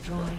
destroyed.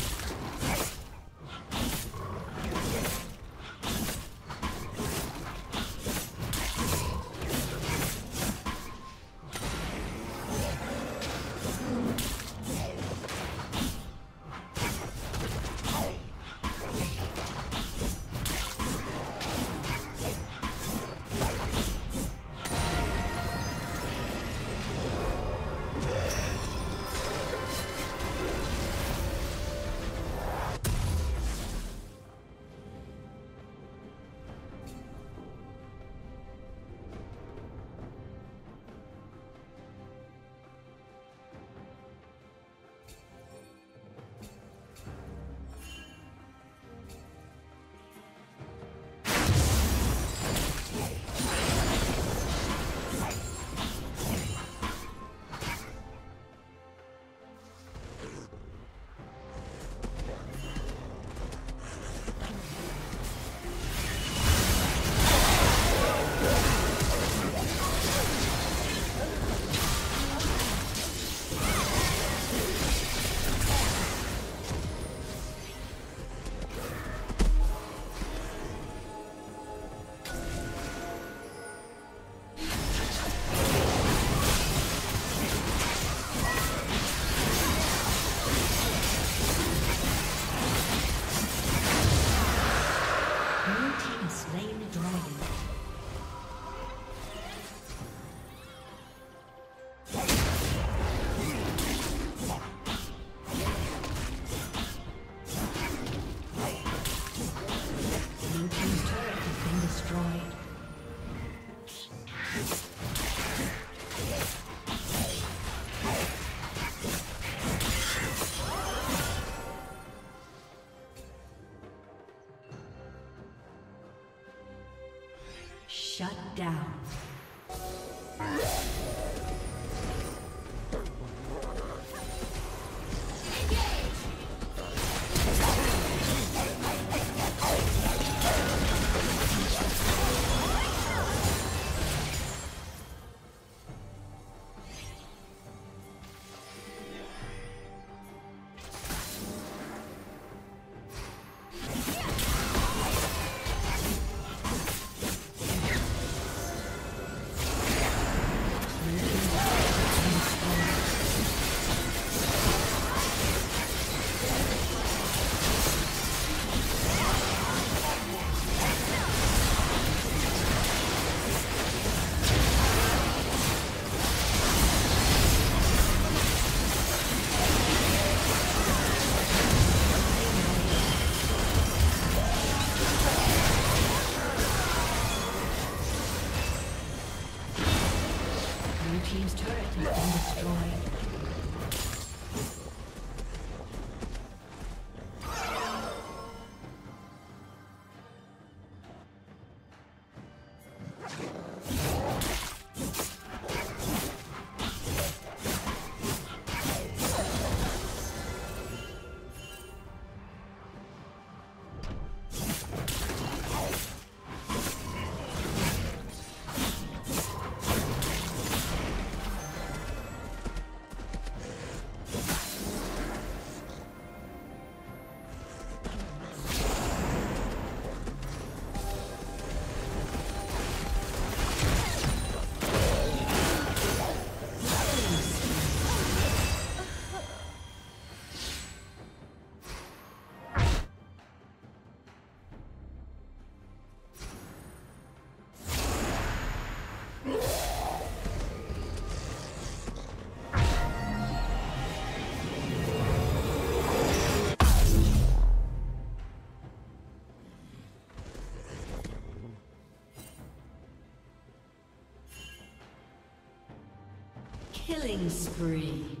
Killing spree.